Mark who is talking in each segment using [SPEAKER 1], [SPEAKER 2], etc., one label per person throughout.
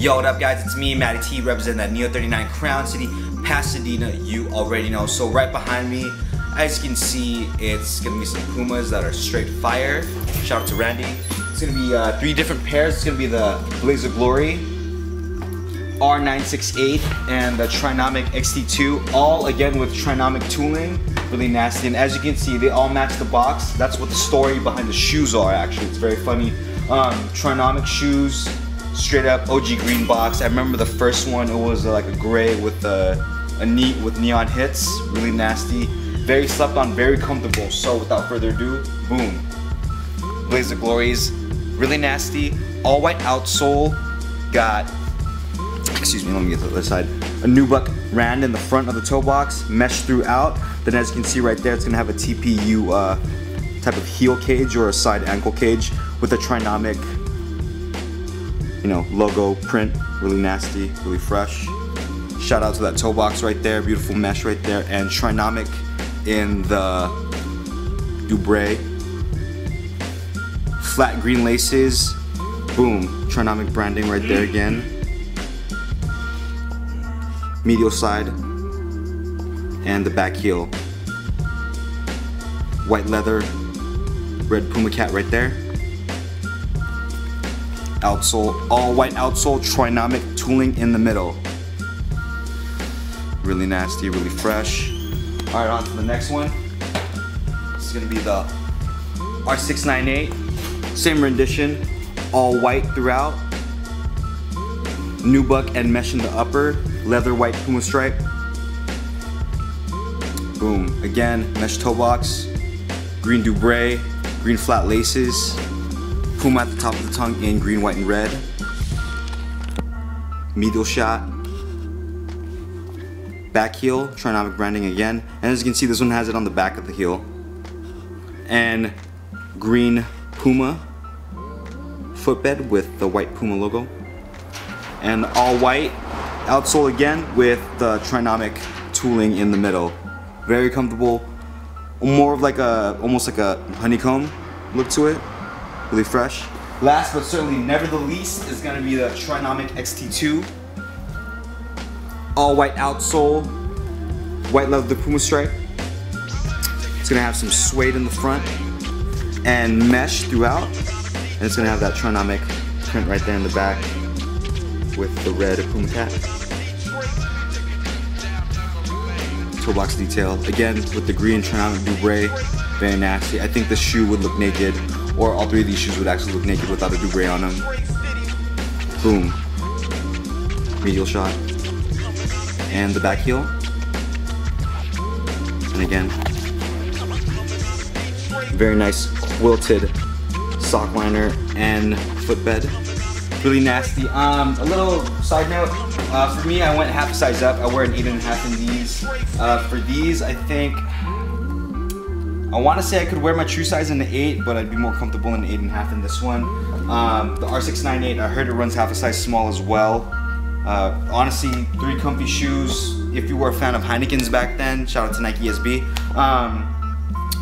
[SPEAKER 1] Yo, what up guys? It's me, Matty T, representing that Neo 39 Crown City, Pasadena, you already know. So right behind me, as you can see, it's gonna be some Pumas that are straight fire. Shout out to Randy. It's gonna be uh, three different pairs. It's gonna be the Blaze of Glory, R968, and the Trinomic XT2, all again with Trinomic tooling, really nasty. And as you can see, they all match the box. That's what the story behind the shoes are actually. It's very funny. Um, Trinomic shoes, straight up OG green box. I remember the first one, it was uh, like a gray with a, a neat with neon hits, really nasty. Very slept on, very comfortable. So without further ado, boom. Blaze of Glories, really nasty. All white outsole, got, excuse me, let me get to the other side. A nubuck rand in the front of the toe box, mesh throughout. Then as you can see right there, it's gonna have a TPU uh, type of heel cage or a side ankle cage with a trinomic you know, logo print, really nasty, really fresh. Shout out to that toe box right there, beautiful mesh right there, and Trinomic in the Dubray. Flat green laces, boom, Trinomic branding right there again. Medial side, and the back heel. White leather, red Puma cat right there outsole, all white outsole, trinomic tooling in the middle. Really nasty, really fresh. All right, on to the next one. This is gonna be the R698, same rendition, all white throughout. Nubuck and mesh in the upper, leather white Puma stripe. Boom, again, mesh toe box, green Dubray, green flat laces, Puma at the top of the tongue in green, white, and red. Medial shot. Back heel, Trinomic branding again. And as you can see, this one has it on the back of the heel. And green Puma footbed with the white Puma logo. And all white outsole again with the Trinomic tooling in the middle. Very comfortable. More of like a, almost like a honeycomb look to it really fresh. Last but certainly never the least is gonna be the Trinomic XT2. All white outsole, white leather Puma stripe. It's gonna have some suede in the front and mesh throughout. And it's gonna have that Trinomic print right there in the back with the red Puma cat. Toe box detail. Again, with the green Trinomic Dubray, very nasty. I think the shoe would look naked or all three of these shoes would actually look naked without a Dubray on them. Boom. Medial shot. And the back heel. And again. Very nice quilted sock liner and footbed. Really nasty. Um, a little side note, uh, for me I went half a size up. I wear an eight and a half in these. Uh, for these I think I want to say I could wear my true size in the 8, but I'd be more comfortable in the 8.5 in this one. Um, the R698, I heard it runs half a size small as well. Uh, honestly, three comfy shoes. If you were a fan of Heineken's back then, shout out to Nike SB. Um,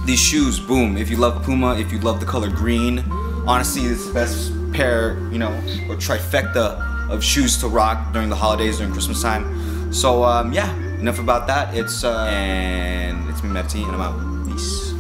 [SPEAKER 1] these shoes, boom. If you love Puma, if you love the color green, honestly, it's the best pair, you know, or trifecta of shoes to rock during the holidays, during Christmas time. So, um, yeah, enough about that. It's, uh, and it's me, Matty T, and I'm out. Peace.